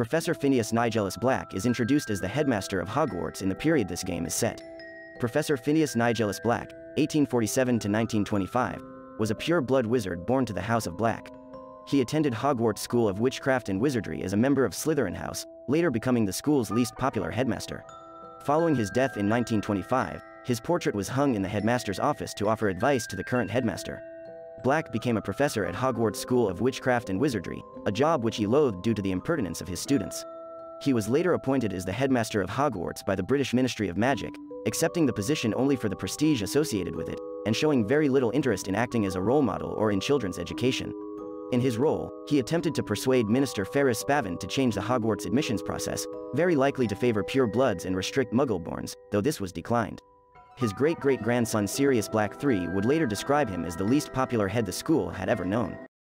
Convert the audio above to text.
Professor Phineas Nigellus Black is introduced as the headmaster of Hogwarts in the period this game is set. Professor Phineas Nigellus Black, 1847 to 1925, was a pure-blood wizard born to the House of Black. He attended Hogwarts School of Witchcraft and Wizardry as a member of Slytherin House, later becoming the school's least popular headmaster. Following his death in 1925, his portrait was hung in the headmaster's office to offer advice to the current headmaster. Black became a professor at Hogwarts School of Witchcraft and Wizardry, a job which he loathed due to the impertinence of his students. He was later appointed as the headmaster of Hogwarts by the British Ministry of Magic, accepting the position only for the prestige associated with it, and showing very little interest in acting as a role model or in children's education. In his role, he attempted to persuade Minister Faris Spavin to change the Hogwarts admissions process, very likely to favor pure bloods and restrict Muggleborns, though this was declined. His great-great-grandson Sirius Black III would later describe him as the least popular head the school had ever known.